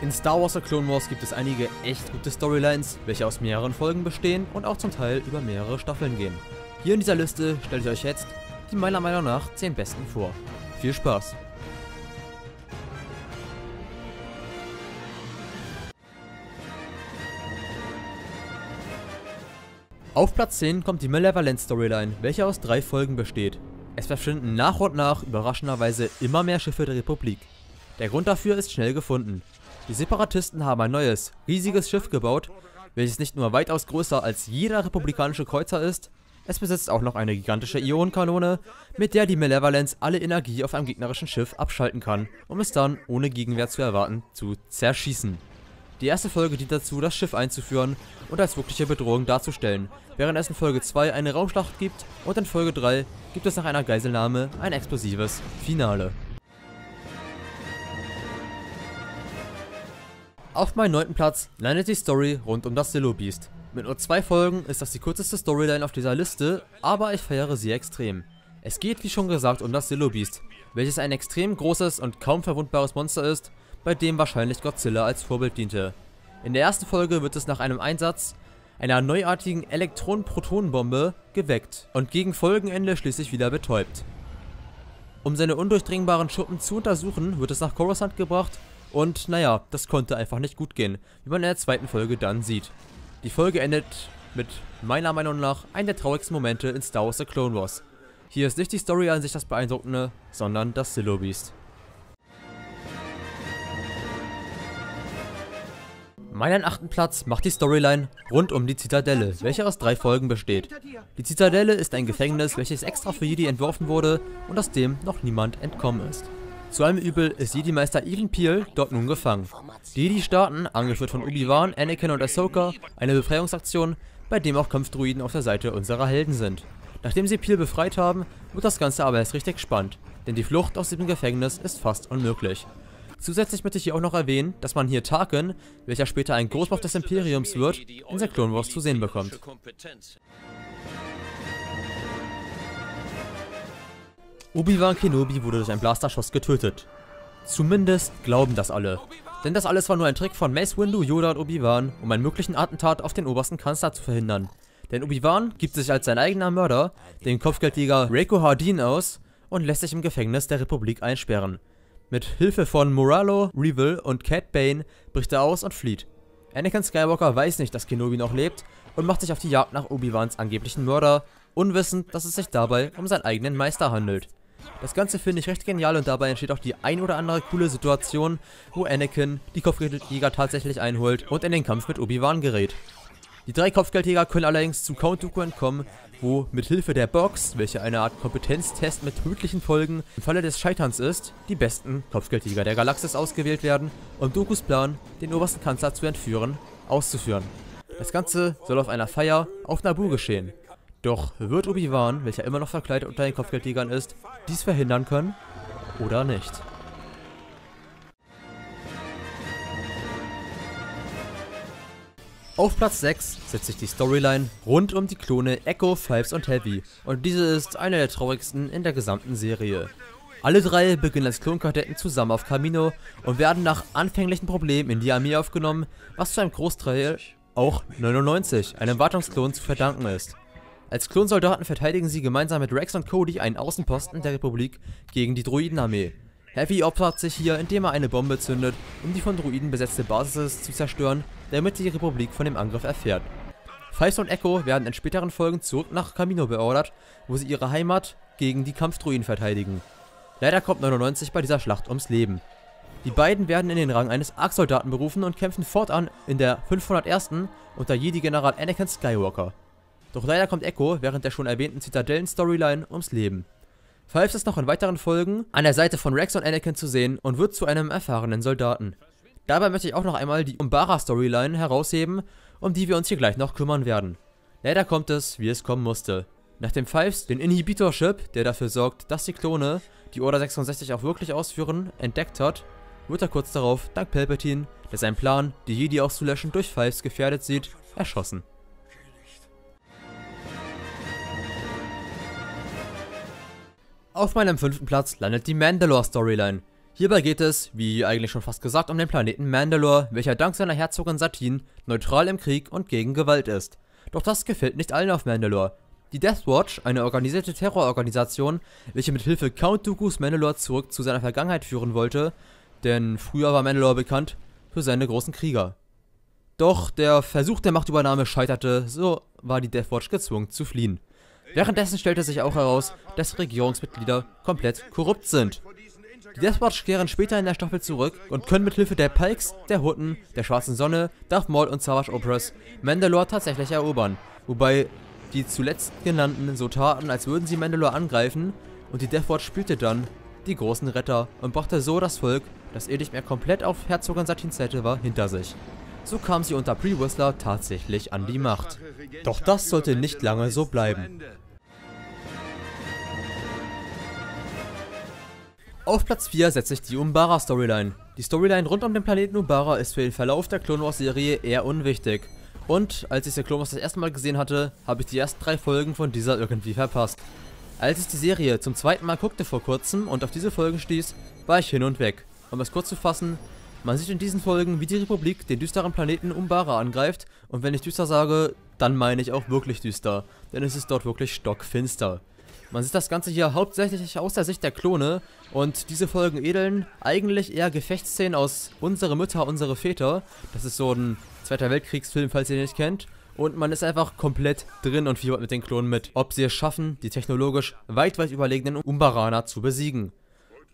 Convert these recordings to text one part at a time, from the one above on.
In Star Wars The Clone Wars gibt es einige echt gute Storylines, welche aus mehreren Folgen bestehen und auch zum Teil über mehrere Staffeln gehen. Hier in dieser Liste stelle ich euch jetzt die meiner Meinung nach 10 besten vor. Viel Spaß! Auf Platz 10 kommt die Malevolent Storyline, welche aus drei Folgen besteht. Es verschwinden nach und nach überraschenderweise immer mehr Schiffe der Republik. Der Grund dafür ist schnell gefunden. Die Separatisten haben ein neues, riesiges Schiff gebaut, welches nicht nur weitaus größer als jeder republikanische Kreuzer ist, es besitzt auch noch eine gigantische Ionenkanone, mit der die Malevolence alle Energie auf einem gegnerischen Schiff abschalten kann, um es dann, ohne Gegenwehr zu erwarten, zu zerschießen. Die erste Folge dient dazu, das Schiff einzuführen und als wirkliche Bedrohung darzustellen, während es in Folge 2 eine Raumschlacht gibt und in Folge 3 gibt es nach einer Geiselnahme ein explosives Finale. Auf meinem neunten Platz landet die Story rund um das Zillow Beast. Mit nur zwei Folgen ist das die kürzeste Storyline auf dieser Liste, aber ich feiere sie extrem. Es geht wie schon gesagt um das Zillow Beast, welches ein extrem großes und kaum verwundbares Monster ist, bei dem wahrscheinlich Godzilla als Vorbild diente. In der ersten Folge wird es nach einem Einsatz einer neuartigen Elektron-Protonenbombe geweckt und gegen Folgenende schließlich wieder betäubt. Um seine undurchdringbaren Schuppen zu untersuchen, wird es nach Coruscant gebracht und naja, das konnte einfach nicht gut gehen, wie man in der zweiten Folge dann sieht. Die Folge endet mit meiner Meinung nach einem der traurigsten Momente in Star Wars The Clone Wars. Hier ist nicht die Story an sich das Beeindruckende, sondern das Silo Beast. Meinen achten Platz macht die Storyline rund um die Zitadelle, welche aus drei Folgen besteht. Die Zitadelle ist ein Gefängnis, welches extra für Jedi entworfen wurde und aus dem noch niemand entkommen ist. Zu einem Übel ist Jedi-Meister Even Peel dort nun gefangen. Die Jedi starten, angeführt von Obi-Wan, Anakin und Ahsoka, eine Befreiungsaktion, bei dem auch Kampfdruiden auf der Seite unserer Helden sind. Nachdem sie Peel befreit haben, wird das Ganze aber erst richtig spannend, denn die Flucht aus diesem Gefängnis ist fast unmöglich. Zusätzlich möchte ich hier auch noch erwähnen, dass man hier Tarkin, welcher später ein Großmacht des Imperiums wird, in der Clone Wars zu sehen bekommt. Obi-Wan Kenobi wurde durch ein Blasterschuss getötet. Zumindest glauben das alle. Denn das alles war nur ein Trick von Mace Windu, Yoda und Obi-Wan, um einen möglichen Attentat auf den obersten Kanzler zu verhindern. Denn Obi-Wan gibt sich als sein eigener Mörder, den Kopfgeldjäger Reiko Hardin aus und lässt sich im Gefängnis der Republik einsperren. Mit Hilfe von Moralo, Revel und Cat Bane bricht er aus und flieht. Anakin Skywalker weiß nicht, dass Kenobi noch lebt und macht sich auf die Jagd nach Obi-Wans angeblichen Mörder, unwissend, dass es sich dabei um seinen eigenen Meister handelt. Das Ganze finde ich recht genial und dabei entsteht auch die ein oder andere coole Situation, wo Anakin die Kopfgeldjäger tatsächlich einholt und in den Kampf mit Obi-Wan gerät. Die drei Kopfgeldjäger können allerdings zu Count Dooku entkommen, wo mit Hilfe der Box, welche eine Art Kompetenztest mit tödlichen Folgen im Falle des Scheiterns ist, die besten Kopfgeldjäger der Galaxis ausgewählt werden, um Dookus Plan, den obersten Kanzler zu entführen, auszuführen. Das Ganze soll auf einer Feier auf Naboo geschehen. Doch wird Obi-Wan, welcher immer noch verkleidet unter den Kopfgeldjägern ist, dies verhindern können oder nicht? Auf Platz 6 setzt sich die Storyline rund um die Klone Echo, Fives und Heavy und diese ist eine der traurigsten in der gesamten Serie. Alle drei beginnen als Klonkadetten zusammen auf Camino und werden nach anfänglichen Problemen in die Armee aufgenommen, was zu einem Großteil auch 99, einem Wartungsklon, zu verdanken ist. Als Klonsoldaten verteidigen sie gemeinsam mit Rex und Cody einen Außenposten der Republik gegen die Druidenarmee. Heavy opfert sich hier, indem er eine Bombe zündet, um die von Druiden besetzte Basis zu zerstören, damit die Republik von dem Angriff erfährt. Feist und Echo werden in späteren Folgen zurück nach Camino beordert, wo sie ihre Heimat gegen die Kampfdruiden verteidigen. Leider kommt 99 bei dieser Schlacht ums Leben. Die beiden werden in den Rang eines Arc-Soldaten berufen und kämpfen fortan in der 501. unter Jedi-General Anakin Skywalker. Doch leider kommt Echo während der schon erwähnten Zitadellen-Storyline ums Leben. Fives ist noch in weiteren Folgen an der Seite von Rex und Anakin zu sehen und wird zu einem erfahrenen Soldaten. Dabei möchte ich auch noch einmal die Umbara-Storyline herausheben, um die wir uns hier gleich noch kümmern werden. Leider kommt es, wie es kommen musste. Nachdem Fives den Inhibitor-Chip, der dafür sorgt, dass die Klone die Order 66 auch wirklich ausführen, entdeckt hat, wird er kurz darauf, dank Palpatine, der seinen Plan, die Jedi auszulöschen, durch Fives gefährdet sieht, erschossen. Auf meinem fünften Platz landet die Mandalore Storyline. Hierbei geht es, wie eigentlich schon fast gesagt, um den Planeten Mandalore, welcher dank seiner Herzogin Satine neutral im Krieg und gegen Gewalt ist. Doch das gefällt nicht allen auf Mandalore. Die Deathwatch, eine organisierte Terrororganisation, welche mit Hilfe Count Dooku's Mandalore zurück zu seiner Vergangenheit führen wollte, denn früher war Mandalore bekannt für seine großen Krieger. Doch der Versuch der Machtübernahme scheiterte, so war die Deathwatch gezwungen zu fliehen. Währenddessen stellte sich auch heraus, dass Regierungsmitglieder komplett korrupt sind. Die Deathwatch kehren später in der Staffel zurück und können mit Hilfe der Pikes, der Hutten, der Schwarzen Sonne, Darth Maul und Savage Opress Mandalore tatsächlich erobern, wobei die zuletzt genannten so taten, als würden sie Mandalore angreifen und die Deathwatch spielte dann die großen Retter und brachte so das Volk, das eh nicht mehr komplett auf Herzogin Satins Seite war, hinter sich. So kam sie unter Pre Whistler tatsächlich an die Macht. Doch das sollte nicht lange so bleiben. Auf Platz 4 setzt sich die Umbara Storyline. Die Storyline rund um den Planeten Umbara ist für den Verlauf der Clone Wars Serie eher unwichtig. Und als ich der Clone Wars das erste Mal gesehen hatte, habe ich die ersten drei Folgen von dieser irgendwie verpasst. Als ich die Serie zum zweiten Mal guckte vor kurzem und auf diese Folgen stieß, war ich hin und weg. Um es kurz zu fassen, man sieht in diesen Folgen, wie die Republik den düsteren Planeten Umbara angreift und wenn ich düster sage, dann meine ich auch wirklich düster, denn es ist dort wirklich stockfinster. Man sieht das Ganze hier hauptsächlich aus der Sicht der Klone und diese Folgen edeln eigentlich eher Gefechtsszenen aus Unsere Mütter, unsere Väter. Das ist so ein Zweiter Weltkriegsfilm, falls ihr den nicht kennt. Und man ist einfach komplett drin und fiebert mit den Klonen mit, ob sie es schaffen, die technologisch weit, weit überlegenen Umbaraner zu besiegen.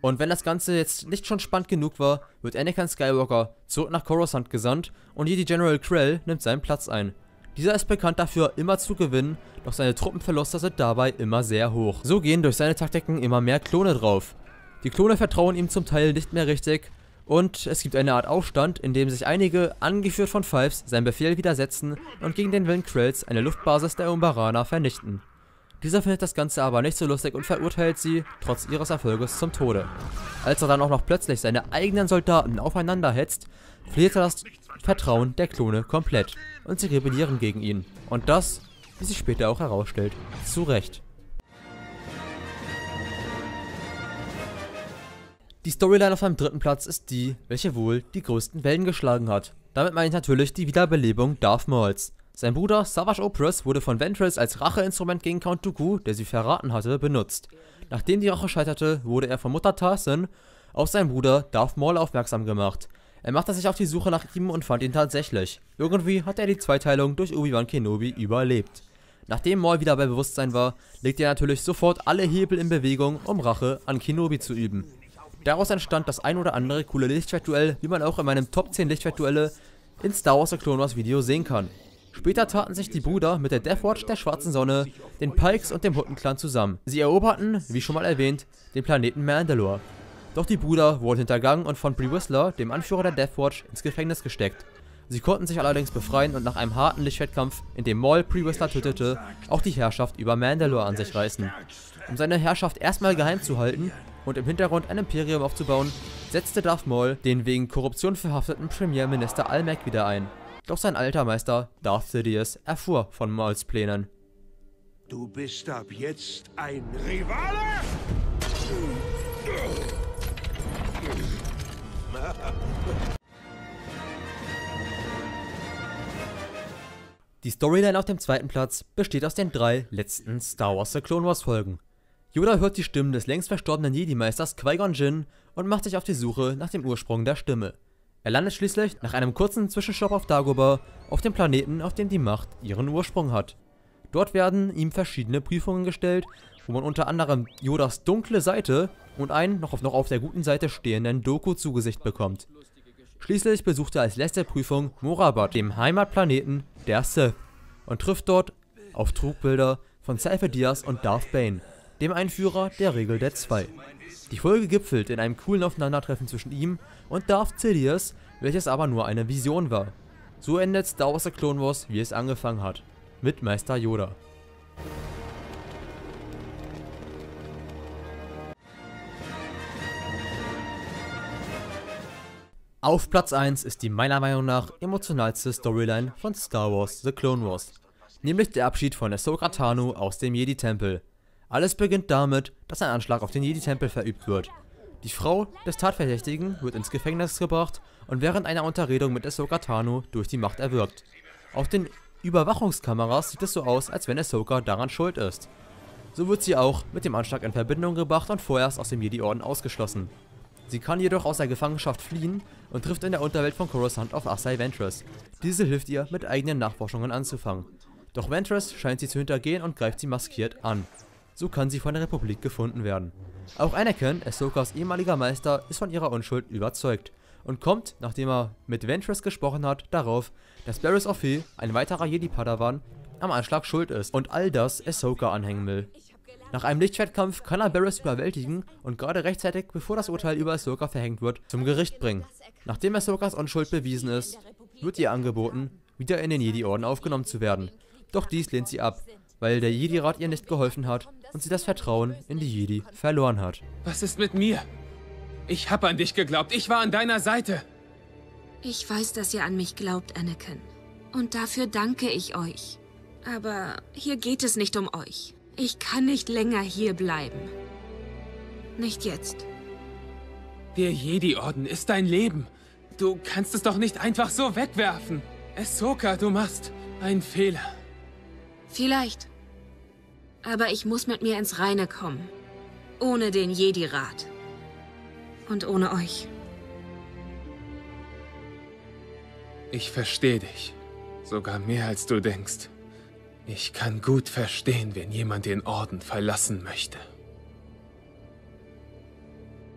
Und wenn das Ganze jetzt nicht schon spannend genug war, wird Anakin Skywalker zurück nach Coruscant gesandt und Jedi General Krell nimmt seinen Platz ein. Dieser ist bekannt dafür, immer zu gewinnen, doch seine Truppenverluste sind dabei immer sehr hoch. So gehen durch seine Taktiken immer mehr Klone drauf. Die Klone vertrauen ihm zum Teil nicht mehr richtig und es gibt eine Art Aufstand, in dem sich einige, angeführt von Fives, seinem Befehl widersetzen und gegen den Willen Krells eine Luftbasis der Umbaraner vernichten. Dieser findet das Ganze aber nicht so lustig und verurteilt sie, trotz ihres Erfolges, zum Tode. Als er dann auch noch plötzlich seine eigenen Soldaten aufeinander hetzt, verliert er das Vertrauen der Klone komplett und sie rebellieren gegen ihn. Und das, wie sich später auch herausstellt, zu Recht. Die Storyline auf einem dritten Platz ist die, welche wohl die größten Wellen geschlagen hat. Damit meine ich natürlich die Wiederbelebung Darth Mauls. Sein Bruder Savage Opress wurde von Ventress als Racheinstrument gegen Count Dooku, der sie verraten hatte, benutzt. Nachdem die Rache scheiterte, wurde er von Mutter Tarsin auf seinen Bruder Darth Maul aufmerksam gemacht. Er machte sich auf die Suche nach ihm und fand ihn tatsächlich. Irgendwie hat er die Zweiteilung durch Obi-Wan Kenobi überlebt. Nachdem Maul wieder bei Bewusstsein war, legte er natürlich sofort alle Hebel in Bewegung, um Rache an Kenobi zu üben. Daraus entstand das ein oder andere coole Lichtschwertduell, wie man auch in meinem Top 10 Lichtschwertduelle in Star Wars The Clone Wars Video sehen kann. Später taten sich die Brüder mit der Deathwatch der Schwarzen Sonne, den Pikes und dem Huttenclan zusammen. Sie eroberten, wie schon mal erwähnt, den Planeten Mandalore. Doch die Brüder wurden hintergangen und von Brie Whistler, dem Anführer der Deathwatch, ins Gefängnis gesteckt. Sie konnten sich allerdings befreien und nach einem harten Lichtwettkampf, in dem Maul Brie Whistler tötete, auch die Herrschaft über Mandalore an sich reißen. Um seine Herrschaft erstmal geheim zu halten und im Hintergrund ein Imperium aufzubauen, setzte Darth Maul den wegen Korruption verhafteten Premierminister Almec wieder ein. Doch sein alter Meister, Darth Sidious, erfuhr von Mauls Plänen. Du bist ab jetzt ein Rivale? Die Storyline auf dem zweiten Platz besteht aus den drei letzten Star Wars The Clone Wars Folgen. Yoda hört die Stimmen des längst verstorbenen Jedi-Meisters Qui-Gon Jinn und macht sich auf die Suche nach dem Ursprung der Stimme. Er landet schließlich nach einem kurzen Zwischenstopp auf Dagobah auf dem Planeten, auf dem die Macht ihren Ursprung hat. Dort werden ihm verschiedene Prüfungen gestellt, wo man unter anderem Yodas dunkle Seite und einen noch auf, noch auf der guten Seite stehenden Doku zu Gesicht bekommt. Schließlich besucht er als letzte Prüfung Morabat, dem Heimatplaneten der Sith, und trifft dort auf Trugbilder von Cypher Diaz und Darth Bane, dem Einführer der Regel der Zwei. Die Folge gipfelt in einem coolen Aufeinandertreffen zwischen ihm und Darth Sidious, welches aber nur eine Vision war. So endet Star Wars The Clone Wars, wie es angefangen hat, mit Meister Yoda. Auf Platz 1 ist die meiner Meinung nach emotionalste Storyline von Star Wars The Clone Wars, nämlich der Abschied von Ahsoka Tano aus dem Jedi-Tempel. Alles beginnt damit, dass ein Anschlag auf den Jedi-Tempel verübt wird. Die Frau des Tatverdächtigen wird ins Gefängnis gebracht und während einer Unterredung mit Ahsoka Tano durch die Macht erwürgt. Auf den Überwachungskameras sieht es so aus, als wenn Ahsoka daran schuld ist. So wird sie auch mit dem Anschlag in Verbindung gebracht und vorerst aus dem Jedi-Orden ausgeschlossen. Sie kann jedoch aus der Gefangenschaft fliehen und trifft in der Unterwelt von Coruscant auf Asai Ventress. Diese hilft ihr, mit eigenen Nachforschungen anzufangen. Doch Ventress scheint sie zu hintergehen und greift sie maskiert an. So kann sie von der Republik gefunden werden. Auch Anakin, Ahsokas ehemaliger Meister, ist von ihrer Unschuld überzeugt und kommt, nachdem er mit Ventress gesprochen hat, darauf, dass Barriss Offee, ein weiterer Jedi-Padawan, am Anschlag schuld ist und all das Ahsoka anhängen will. Nach einem Lichtschwertkampf kann er Barriss überwältigen und gerade rechtzeitig, bevor das Urteil über Ahsoka verhängt wird, zum Gericht bringen. Nachdem Ahsokas Unschuld bewiesen ist, wird ihr angeboten, wieder in den Jedi-Orden aufgenommen zu werden. Doch dies lehnt sie ab, weil der Jedi-Rat ihr nicht geholfen hat und sie das Vertrauen in die Jedi verloren hat. Was ist mit mir? Ich hab an dich geglaubt. Ich war an deiner Seite. Ich weiß, dass ihr an mich glaubt, Anakin. Und dafür danke ich euch. Aber hier geht es nicht um euch. Ich kann nicht länger hier bleiben. Nicht jetzt. Der Jedi-Orden ist dein Leben. Du kannst es doch nicht einfach so wegwerfen. Ahsoka, du machst einen Fehler. Vielleicht. Aber ich muss mit mir ins Reine kommen. Ohne den Jedi-Rat. Und ohne euch. Ich verstehe dich. Sogar mehr als du denkst. Ich kann gut verstehen, wenn jemand den Orden verlassen möchte.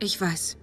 Ich weiß.